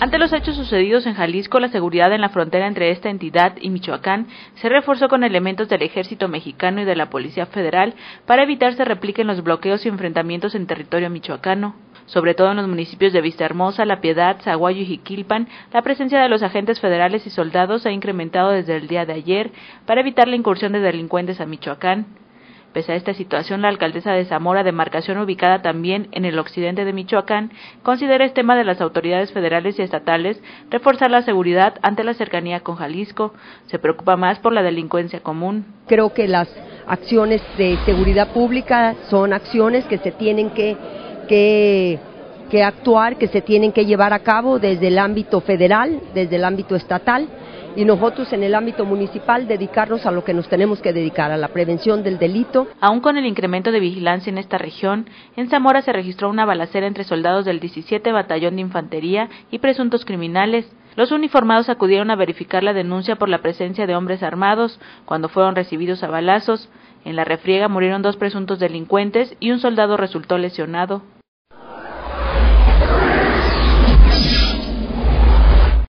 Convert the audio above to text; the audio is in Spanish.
Ante los hechos sucedidos en Jalisco, la seguridad en la frontera entre esta entidad y Michoacán se reforzó con elementos del ejército mexicano y de la Policía Federal para evitar se repliquen los bloqueos y enfrentamientos en territorio michoacano. Sobre todo en los municipios de Vistahermosa, La Piedad, Zaguayo y Jiquilpan, la presencia de los agentes federales y soldados ha incrementado desde el día de ayer para evitar la incursión de delincuentes a Michoacán. Pese a esta situación, la alcaldesa de Zamora, demarcación ubicada también en el occidente de Michoacán, considera este tema de las autoridades federales y estatales reforzar la seguridad ante la cercanía con Jalisco. Se preocupa más por la delincuencia común. Creo que las acciones de seguridad pública son acciones que se tienen que, que, que actuar, que se tienen que llevar a cabo desde el ámbito federal, desde el ámbito estatal y nosotros en el ámbito municipal dedicarnos a lo que nos tenemos que dedicar, a la prevención del delito. Aún con el incremento de vigilancia en esta región, en Zamora se registró una balacera entre soldados del 17 Batallón de Infantería y presuntos criminales. Los uniformados acudieron a verificar la denuncia por la presencia de hombres armados cuando fueron recibidos a balazos. En la refriega murieron dos presuntos delincuentes y un soldado resultó lesionado.